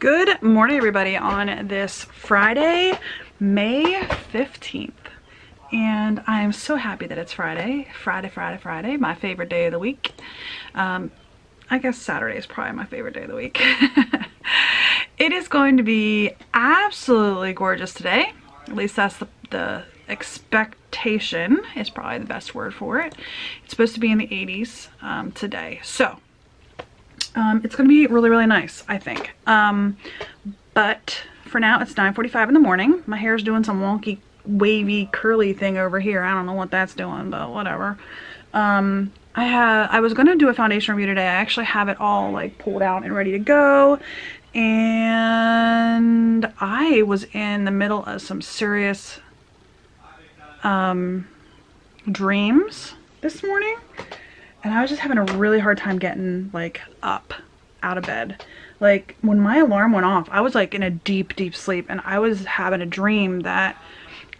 Good morning, everybody, on this Friday, May 15th. And I am so happy that it's Friday. Friday, Friday, Friday, my favorite day of the week. Um, I guess Saturday is probably my favorite day of the week. it is going to be absolutely gorgeous today. At least that's the, the expectation is probably the best word for it. It's supposed to be in the 80s um, today. So um, it's gonna be really, really nice, I think. Um, but for now, it's 9.45 in the morning. My hair's doing some wonky, wavy, curly thing over here. I don't know what that's doing, but whatever. Um, I have, I was gonna do a foundation review today. I actually have it all like pulled out and ready to go. And I was in the middle of some serious um, dreams this morning and I was just having a really hard time getting like up out of bed. Like when my alarm went off, I was like in a deep, deep sleep and I was having a dream that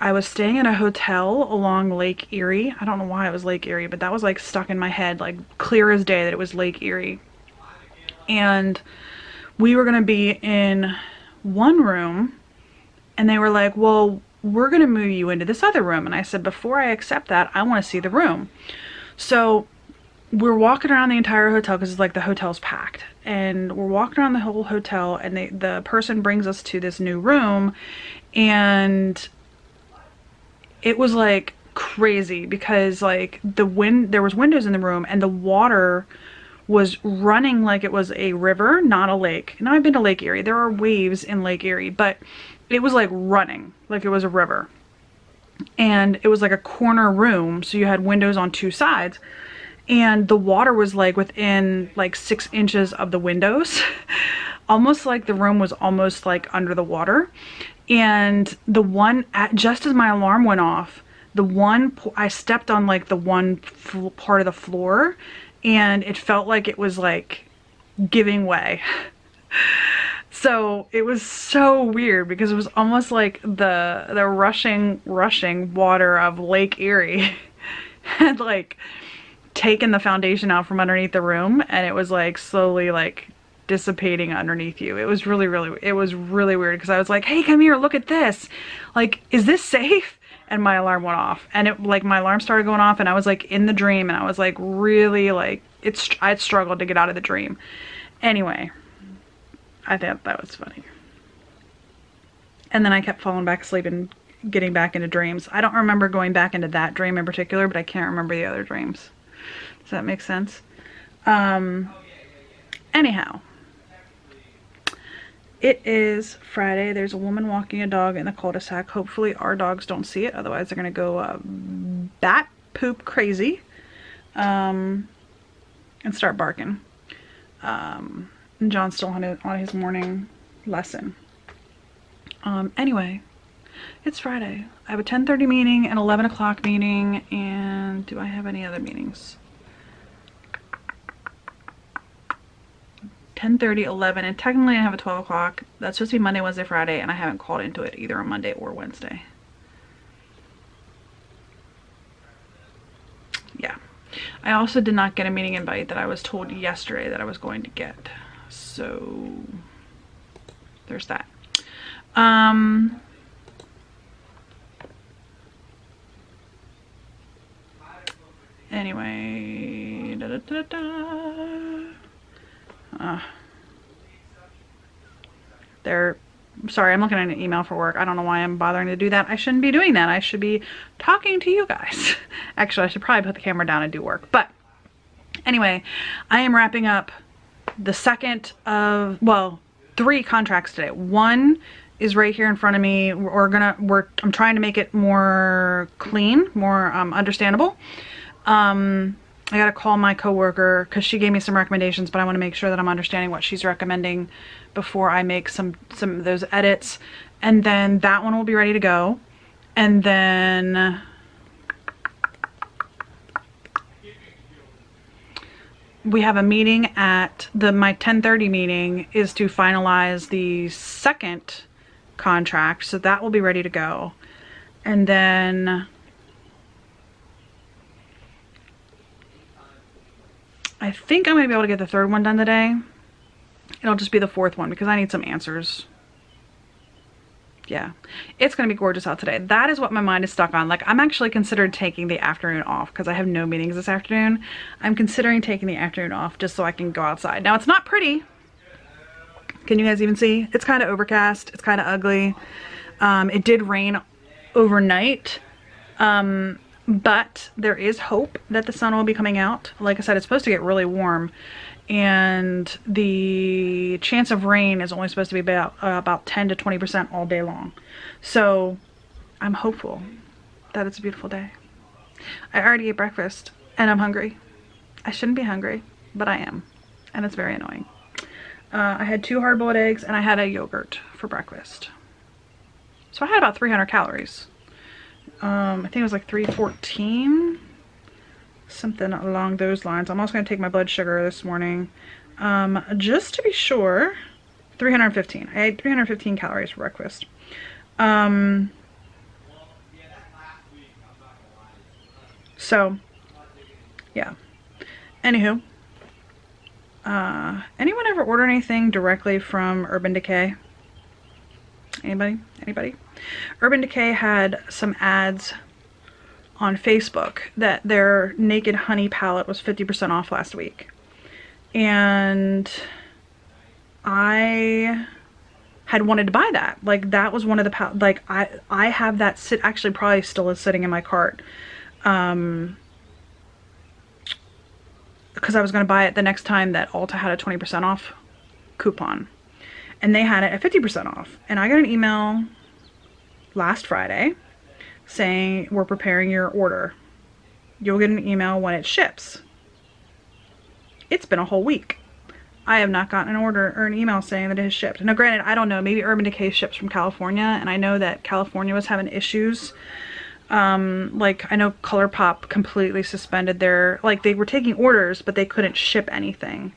I was staying in a hotel along Lake Erie. I don't know why it was Lake Erie, but that was like stuck in my head, like clear as day that it was Lake Erie. And we were gonna be in one room and they were like, well, we're gonna move you into this other room. And I said, before I accept that, I wanna see the room. So we're walking around the entire hotel because it's like the hotel's packed. And we're walking around the whole hotel and they, the person brings us to this new room and it was like crazy because like the wind there was windows in the room and the water was running like it was a river not a lake. Now i've been to lake erie. There are waves in lake erie but it was like running like it was a river. And it was like a corner room so you had windows on two sides and the water was like within like six inches of the windows. Almost like the room was almost like under the water. And the one at just as my alarm went off the one I stepped on like the one part of the floor and it felt like it was like giving way. So it was so weird because it was almost like the the rushing rushing water of Lake Erie had like taken the foundation out from underneath the room and it was like slowly like dissipating underneath you. It was really, really, it was really weird because I was like, hey, come here, look at this. Like, is this safe? And my alarm went off and it like my alarm started going off and I was like in the dream and I was like really like, it's, I struggled to get out of the dream. Anyway, I thought that was funny. And then I kept falling back asleep and getting back into dreams. I don't remember going back into that dream in particular, but I can't remember the other dreams. Does that make sense? Um, anyhow, it is Friday. There's a woman walking a dog in the cul-de-sac. Hopefully our dogs don't see it. Otherwise they're going to go uh, bat poop crazy um, and start barking. Um, and John's still on his, on his morning lesson. Um, anyway, it's Friday. I have a 10.30 meeting, an 11 o'clock meeting, and do I have any other meetings? 10.30, 11, and technically I have a 12 o'clock. That's supposed to be Monday, Wednesday, Friday, and I haven't called into it either on Monday or Wednesday. Yeah. I also did not get a meeting invite that I was told yesterday that I was going to get. So there's that. Um, anyway, da, da, da, uh, they're sorry i'm looking at an email for work. I don't know why i'm bothering to do that. I shouldn't be doing that. I should be talking to you guys. Actually i should probably put the camera down and do work. But anyway i am wrapping up the second of well three contracts today. One is right here in front of me. We're gonna work i'm trying to make it more clean more um, understandable. Um I gotta call my coworker because she gave me some recommendations, but I want to make sure that I'm understanding what she's recommending before I make some some of those edits. And then that one will be ready to go. And then we have a meeting at the my 10:30 meeting is to finalize the second contract, so that will be ready to go. And then I think I'm going to be able to get the third one done today. It'll just be the fourth one because I need some answers. Yeah, it's going to be gorgeous out today. That is what my mind is stuck on. Like, I'm actually considered taking the afternoon off because I have no meetings this afternoon. I'm considering taking the afternoon off just so I can go outside. Now, it's not pretty. Can you guys even see? It's kind of overcast. It's kind of ugly. Um, it did rain overnight. Um, but there is hope that the sun will be coming out. Like I said, it's supposed to get really warm. And the chance of rain is only supposed to be about uh, about 10 to 20 percent all day long. So i'm hopeful that it's a beautiful day. I already ate breakfast and i'm hungry. I shouldn't be hungry but i am. And it's very annoying. Uh, i had two hard-boiled eggs and i had a yogurt for breakfast. So i had about 300 calories um, i think it was like 314 something along those lines. I'm also going to take my blood sugar this morning um, just to be sure. 315. I ate 315 calories for breakfast. Um, so, yeah. Anywho, uh, anyone ever order anything directly from Urban Decay? Anybody? Anybody? Urban Decay had some ads on Facebook that their Naked Honey palette was 50% off last week. And I had wanted to buy that. Like that was one of the, like I, I have that sit, actually probably still is sitting in my cart. Um, because I was going to buy it the next time that Ulta had a 20% off coupon. And they had it at 50% off. And I got an email last Friday saying we're preparing your order. You'll get an email when it ships. It's been a whole week. I have not gotten an order or an email saying that it has shipped. Now granted, I don't know, maybe Urban Decay ships from California and I know that California was having issues. Um, like I know ColourPop completely suspended their, like they were taking orders but they couldn't ship anything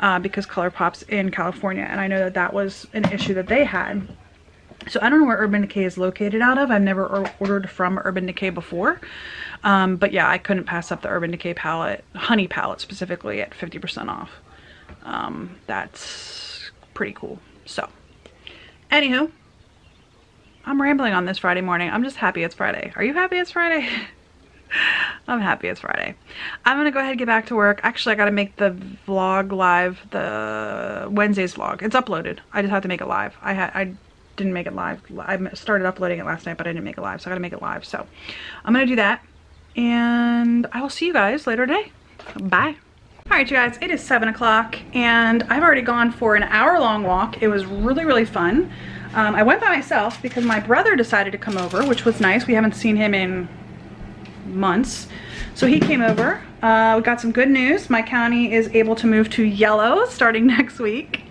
uh, because ColourPop's in California and I know that that was an issue that they had. So I don't know where Urban Decay is located out of. I've never ordered from Urban Decay before. Um, but yeah, I couldn't pass up the Urban Decay palette, honey palette specifically at 50% off. Um, that's pretty cool. So, anywho, I'm rambling on this Friday morning. I'm just happy it's Friday. Are you happy it's Friday? I'm happy it's Friday. I'm gonna go ahead and get back to work. Actually, I gotta make the vlog live, the Wednesday's vlog. It's uploaded. I just have to make it live. I had I didn't make it live. I started uploading it last night, but I didn't make it live, so I gotta make it live. So I'm gonna do that, and I will see you guys later today. Bye. All right, you guys, it is seven o'clock, and I've already gone for an hour long walk. It was really, really fun. Um, I went by myself because my brother decided to come over, which was nice. We haven't seen him in months. So he came over. Uh, we got some good news. My county is able to move to yellow starting next week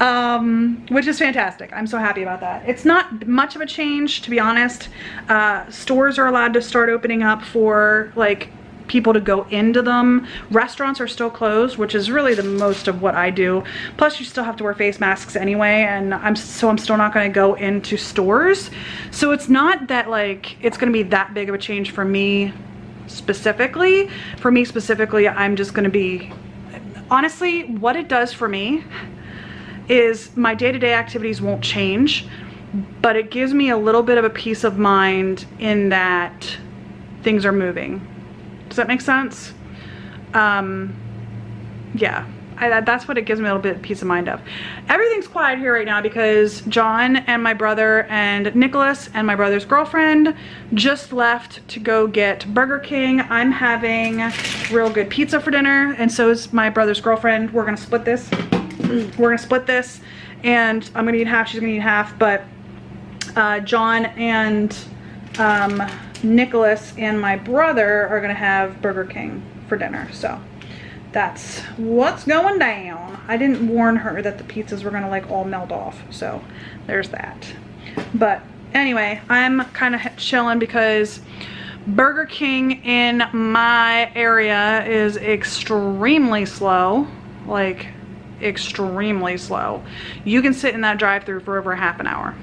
um, which is fantastic. I'm so happy about that. It's not much of a change, to be honest. Uh, stores are allowed to start opening up for like people to go into them. Restaurants are still closed, which is really the most of what I do. Plus you still have to wear face masks anyway, and I'm so I'm still not gonna go into stores. So it's not that like, it's gonna be that big of a change for me specifically. For me specifically, I'm just gonna be, honestly, what it does for me is my day-to-day -day activities won't change, but it gives me a little bit of a peace of mind in that things are moving. Does that make sense? Um, yeah, I, that's what it gives me a little bit of peace of mind of. Everything's quiet here right now because John and my brother and Nicholas and my brother's girlfriend just left to go get Burger King. I'm having real good pizza for dinner and so is my brother's girlfriend. We're gonna split this we're gonna split this and I'm gonna eat half, she's gonna eat half, but uh, John and um, Nicholas and my brother are gonna have Burger King for dinner, so that's what's going down. I didn't warn her that the pizzas were gonna like all melt off, so there's that. But anyway, I'm kind of chilling because Burger King in my area is extremely slow. Like extremely slow. You can sit in that drive through for over half an hour.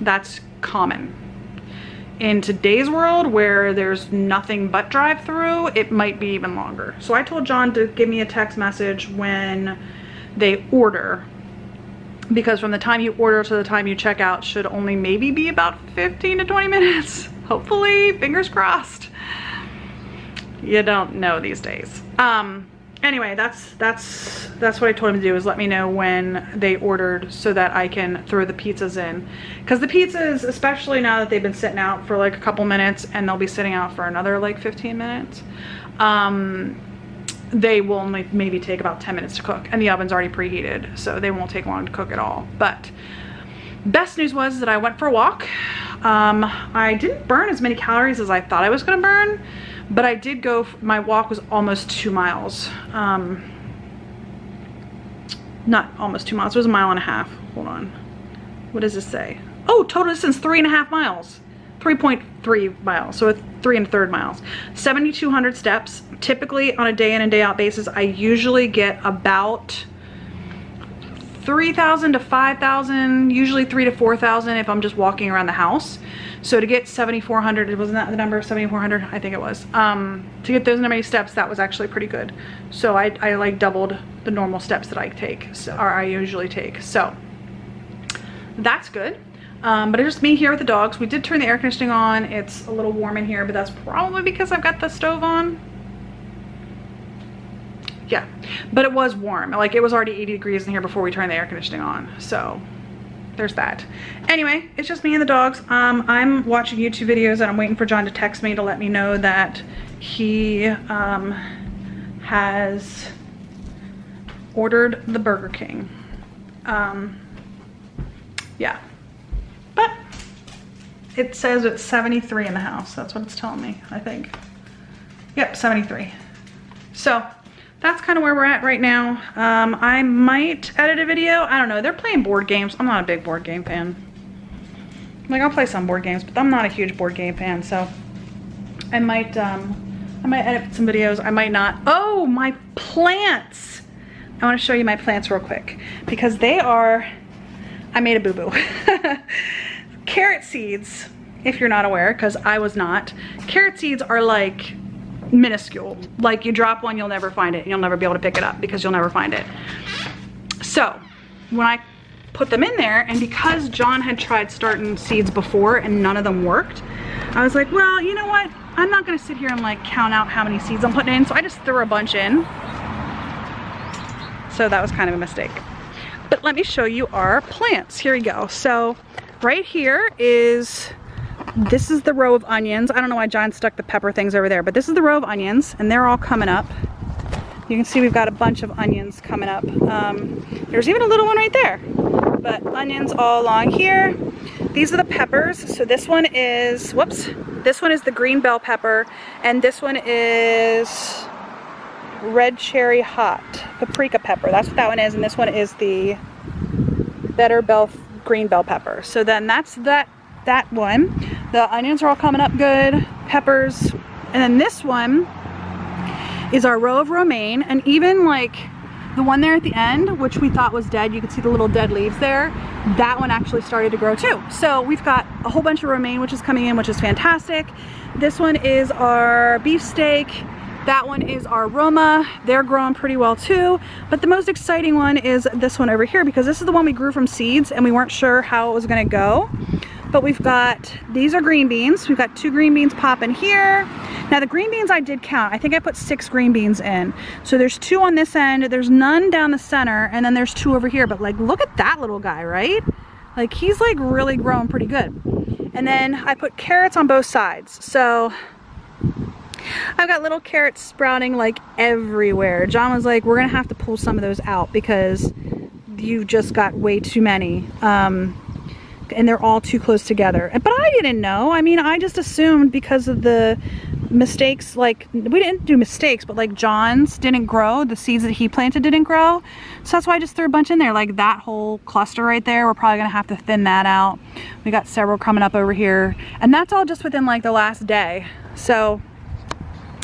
That's common. In today's world where there's nothing but drive through, it might be even longer. So I told John to give me a text message when they order because from the time you order to the time you check out should only maybe be about 15 to 20 minutes. Hopefully, fingers crossed. You don't know these days. Um, anyway, that's that's that's what I told him to do is let me know when they ordered so that I can throw the pizzas in. Because the pizzas, especially now that they've been sitting out for like a couple minutes and they'll be sitting out for another like 15 minutes, um, they will only maybe take about 10 minutes to cook and the oven's already preheated so they won't take long to cook at all but best news was that I went for a walk um, I didn't burn as many calories as I thought I was gonna burn but I did go my walk was almost two miles. Um, not almost two miles it was a mile and a half. Hold on. What does this say? Oh total distance three and a half miles. 3.3 miles, so three and a third miles. 7,200 steps. Typically on a day in and day out basis, I usually get about 3,000 to 5,000, usually three to 4,000 if I'm just walking around the house. So to get 7,400, wasn't that the number, 7,400? I think it was. Um, to get those many steps, that was actually pretty good. So I, I like doubled the normal steps that I take, so, or I usually take. So that's good. Um, but it's just me here with the dogs. We did turn the air conditioning on. It's a little warm in here, but that's probably because I've got the stove on. Yeah, but it was warm. Like it was already 80 degrees in here before we turned the air conditioning on. So there's that. Anyway, it's just me and the dogs. Um, I'm watching YouTube videos and I'm waiting for John to text me to let me know that he um, has ordered the Burger King. Um, yeah, but it says it's 73 in the house. That's what it's telling me, I think. Yep, 73. So that's kind of where we're at right now. Um, I might edit a video. I don't know. They're playing board games. I'm not a big board game fan. Like I'll play some board games, but I'm not a huge board game fan. So I might, um, I might edit some videos. I might not. Oh, my plants. I want to show you my plants real quick because they are, I made a boo-boo. carrot seeds, if you're not aware, because I was not, carrot seeds are like minuscule. Like you drop one, you'll never find it. You'll never be able to pick it up because you'll never find it. So when I put them in there, and because John had tried starting seeds before and none of them worked, I was like, well, you know what? I'm not gonna sit here and like count out how many seeds I'm putting in. So I just threw a bunch in. So that was kind of a mistake. But let me show you our plants. Here we go. So right here is, this is the row of onions. I don't know why John stuck the pepper things over there, but this is the row of onions and they're all coming up. You can see we've got a bunch of onions coming up. Um, there's even a little one right there, but onions all along here. These are the peppers. So this one is, whoops, this one is the green bell pepper and this one is red cherry hot paprika pepper. That's what that one is and this one is the better bell green bell pepper. So then that's that that one. The onions are all coming up good, peppers. And then this one is our row of romaine. And even like the one there at the end, which we thought was dead, you can see the little dead leaves there, that one actually started to grow too. So we've got a whole bunch of romaine, which is coming in, which is fantastic. This one is our beefsteak. That one is our Roma. They're growing pretty well too. But the most exciting one is this one over here because this is the one we grew from seeds and we weren't sure how it was gonna go. But we've got, these are green beans. We've got two green beans popping here. Now the green beans I did count. I think I put six green beans in. So there's two on this end, there's none down the center, and then there's two over here. But like, look at that little guy, right? Like he's like really growing pretty good. And then I put carrots on both sides. So I've got little carrots sprouting like everywhere. John was like, we're gonna have to pull some of those out because you just got way too many. Um, and they're all too close together. But I didn't know. I mean, I just assumed because of the mistakes, like, we didn't do mistakes, but like John's didn't grow. The seeds that he planted didn't grow. So that's why I just threw a bunch in there. Like that whole cluster right there, we're probably gonna have to thin that out. We got several coming up over here. And that's all just within like the last day. So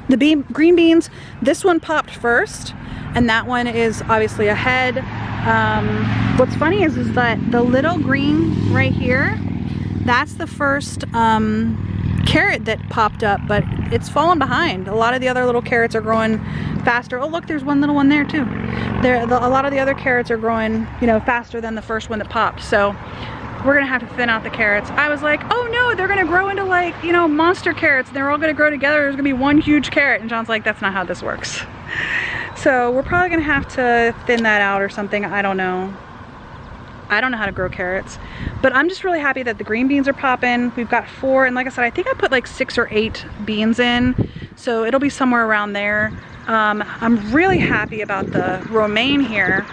the bean, green beans, this one popped first, and that one is obviously ahead. Um, what's funny is, is that the little green right here, that's the first um, carrot that popped up, but it's fallen behind. A lot of the other little carrots are growing faster. Oh, look, there's one little one there too. There, the, a lot of the other carrots are growing, you know, faster than the first one that popped. So we're gonna have to thin out the carrots. I was like, oh no, they're gonna grow into like, you know, monster carrots. And They're all gonna grow together. There's gonna be one huge carrot. And John's like, that's not how this works. So we're probably gonna have to thin that out or something. I don't know. I don't know how to grow carrots, but I'm just really happy that the green beans are popping. We've got four, and like I said, I think I put like six or eight beans in, so it'll be somewhere around there. Um, I'm really happy about the romaine here.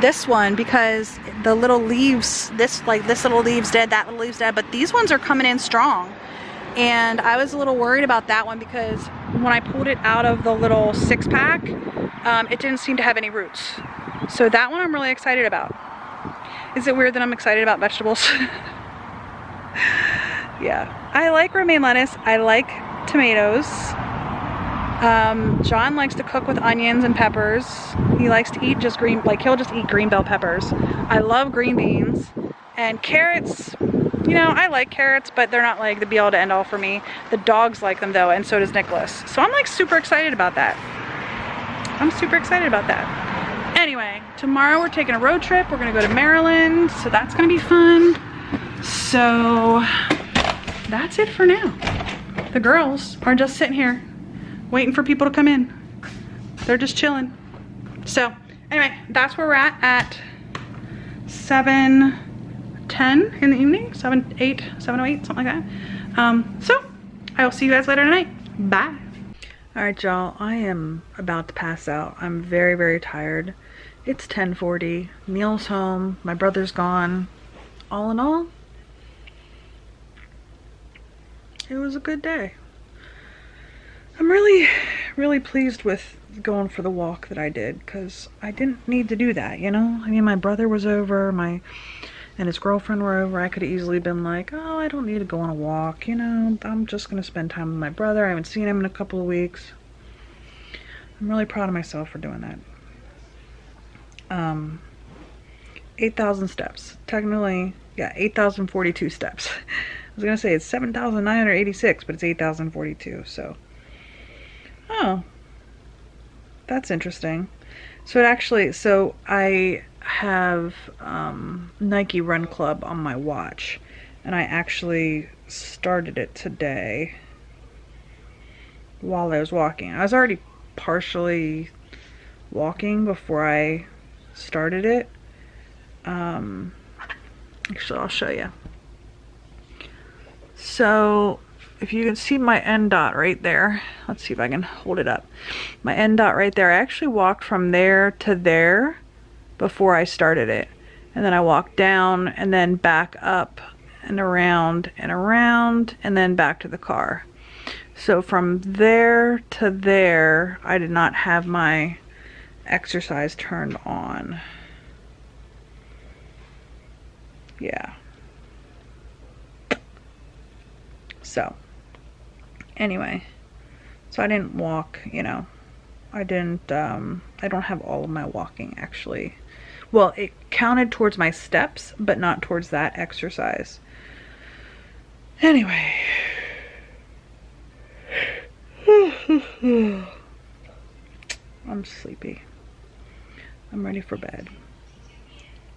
This one, because the little leaves, this like this little leaves dead, that little leaves dead, but these ones are coming in strong. And I was a little worried about that one because when I pulled it out of the little six pack, um, it didn't seem to have any roots. So that one I'm really excited about. Is it weird that I'm excited about vegetables? yeah. I like romaine lettuce. I like tomatoes. Um, John likes to cook with onions and peppers. He likes to eat just green, like he'll just eat green bell peppers. I love green beans and carrots. You know, I like carrots, but they're not like the be all to end all for me. The dogs like them though, and so does Nicholas. So I'm like super excited about that. I'm super excited about that. Anyway, tomorrow we're taking a road trip. We're gonna go to Maryland, so that's gonna be fun. So that's it for now. The girls are just sitting here waiting for people to come in. They're just chilling. So anyway, that's where we're at at 7 10 in the evening, 7 8, 7 8, something like that. Um, so I will see you guys later tonight. Bye. All right, y'all, I am about to pass out. I'm very, very tired. It's 1040. Neil's home. My brother's gone. All in all, it was a good day. I'm really, really pleased with going for the walk that I did because I didn't need to do that, you know? I mean, my brother was over, my and his girlfriend were over. I could have easily been like, oh, I don't need to go on a walk, you know? I'm just going to spend time with my brother. I haven't seen him in a couple of weeks. I'm really proud of myself for doing that um, 8,000 steps. Technically, yeah, 8,042 steps. I was going to say it's 7,986, but it's 8,042, so. Oh, that's interesting. So it actually, so I have um, Nike Run Club on my watch, and I actually started it today while I was walking. I was already partially walking before I started it. Um, actually, I'll show you. So if you can see my end dot right there, let's see if I can hold it up. My end dot right there, I actually walked from there to there before I started it. And then I walked down and then back up and around and around and then back to the car. So from there to there, I did not have my exercise turned on. Yeah. So, anyway, so I didn't walk, you know, I didn't, um, I don't have all of my walking actually. Well, it counted towards my steps, but not towards that exercise. Anyway. I'm sleepy. I'm ready for bed.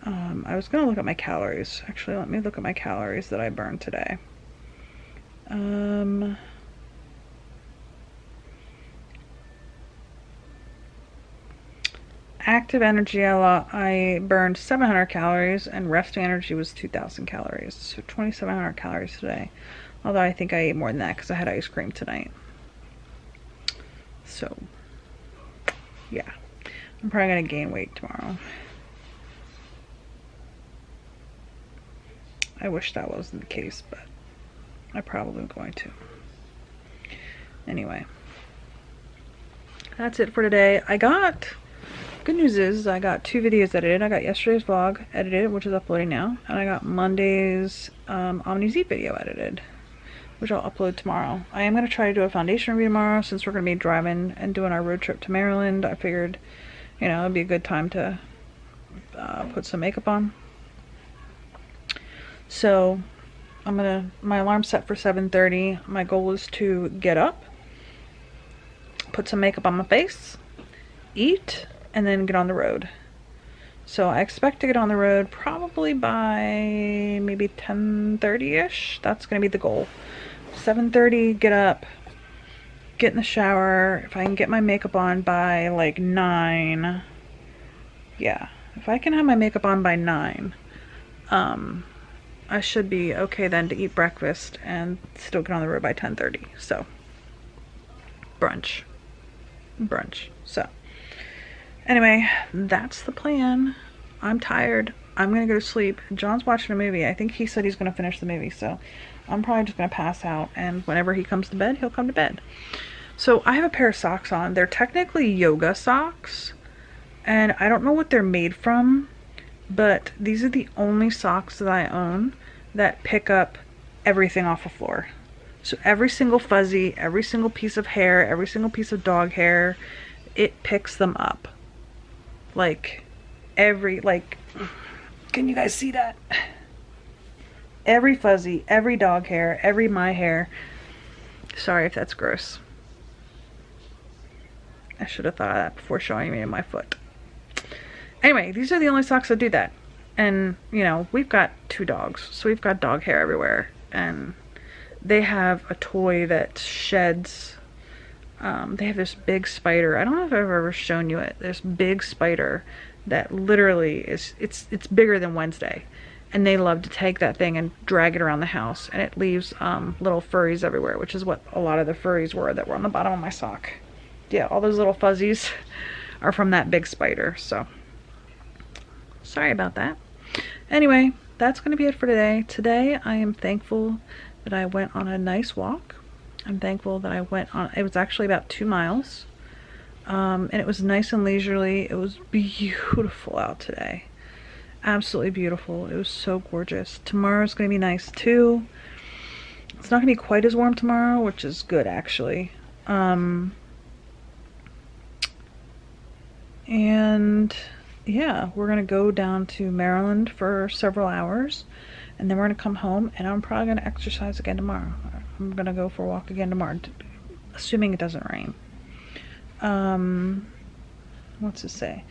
Um, I was going to look at my calories. Actually, let me look at my calories that I burned today. Um, active energy, I burned 700 calories, and resting energy was 2,000 calories. So 2,700 calories today. Although I think I ate more than that because I had ice cream tonight. So, yeah. I'm probably going to gain weight tomorrow. I wish that wasn't the case, but I probably am going to. Anyway, that's it for today. I got, good news is I got two videos edited. I got yesterday's vlog edited, which is uploading now, and I got Monday's um, OmniZ video edited, which I'll upload tomorrow. I am going to try to do a foundation review tomorrow since we're going to be driving and doing our road trip to Maryland. I figured you know, it'd be a good time to uh, put some makeup on. So, I'm gonna, my alarm set for 7.30. My goal is to get up, put some makeup on my face, eat, and then get on the road. So I expect to get on the road probably by maybe 10.30ish. That's gonna be the goal. 7.30, get up, get in the shower. If I can get my makeup on by like 9, yeah. If I can have my makeup on by 9, um, I should be okay then to eat breakfast and still get on the road by 10.30. So, brunch. Brunch. So, anyway, that's the plan. I'm tired. I'm gonna go to sleep. John's watching a movie. I think he said he's gonna finish the movie, so I'm probably just gonna pass out and whenever he comes to bed, he'll come to bed. So I have a pair of socks on. They're technically yoga socks, and I don't know what they're made from, but these are the only socks that I own that pick up everything off the floor. So every single fuzzy, every single piece of hair, every single piece of dog hair, it picks them up. Like every, like, can you guys see that? Every fuzzy, every dog hair, every my hair. Sorry if that's gross. I should have thought of that before showing me my foot. Anyway, these are the only socks that do that. And, you know, we've got two dogs, so we've got dog hair everywhere. And they have a toy that sheds. Um, they have this big spider. I don't know if I've ever shown you it. This big spider that literally is, it's, it's bigger than Wednesday. And they love to take that thing and drag it around the house. And it leaves um, little furries everywhere, which is what a lot of the furries were that were on the bottom of my sock. Yeah, all those little fuzzies are from that big spider, so sorry about that. Anyway, that's going to be it for today. Today, I am thankful that I went on a nice walk. I'm thankful that I went on, it was actually about two miles. Um, and it was nice and leisurely. It was beautiful out today. Absolutely beautiful. It was so gorgeous. Tomorrow's going to be nice too. It's not going to be quite as warm tomorrow, which is good actually. Um, and yeah, we're going to go down to Maryland for several hours and then we're going to come home and I'm probably going to exercise again tomorrow. I'm to go for a walk again tomorrow, assuming it doesn't rain. Um, what's it say?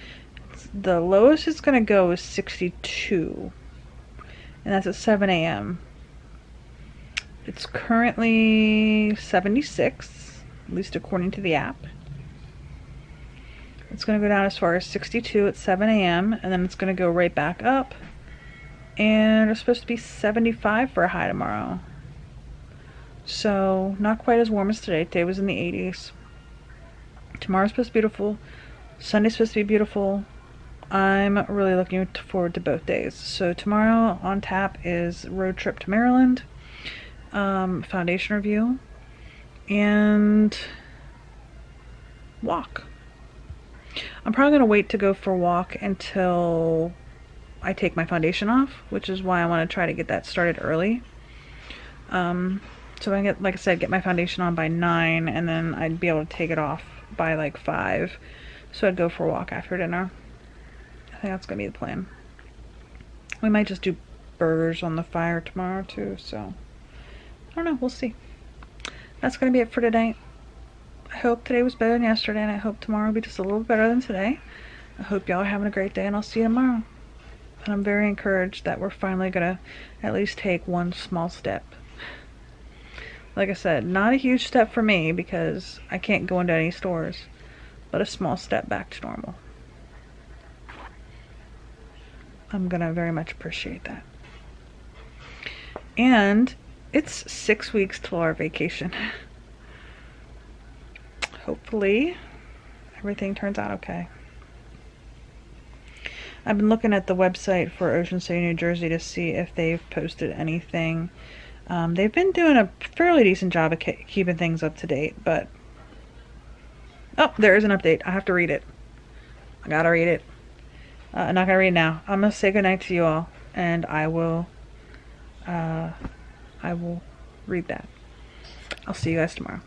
It's, the lowest it's to go is 62 and that's at 7 a.m. It's currently 76, at least according to the app. It's going to go down as far as 62 at 7 a.m. and then it's going to go right back up. And it's supposed to be 75 for a high tomorrow. So, not quite as warm as today. Today was in the 80s. Tomorrow's supposed to be beautiful. Sunday's supposed to be beautiful. I'm really looking forward to both days. So tomorrow on tap is road trip to Maryland, um, foundation review, and walk. I'm probably going to wait to go for a walk until I take my foundation off, which is why I want to try to get that started early. Um, so I get, like I said, get my foundation on by 9, and then I'd be able to take it off by like 5. So I'd go for a walk after dinner. I think that's going to be the plan. We might just do burgers on the fire tomorrow too, so I don't know, we'll see. That's going to be it for today. I hope today was better than yesterday, and I hope tomorrow will be just a little better than today. I hope y'all are having a great day, and I'll see you tomorrow. And I'm very encouraged that we're finally going to at least take one small step. Like I said, not a huge step for me because I can't go into any stores, but a small step back to normal. I'm going to very much appreciate that. And it's six weeks till our vacation. hopefully everything turns out okay. I've been looking at the website for Ocean City, New Jersey to see if they've posted anything. Um, they've been doing a fairly decent job of keeping things up to date, but... Oh, there is an update. I have to read it. I gotta read it. Uh, I'm not gonna read now. I'm gonna say goodnight to you all, and I will, uh, I will read that. I'll see you guys tomorrow.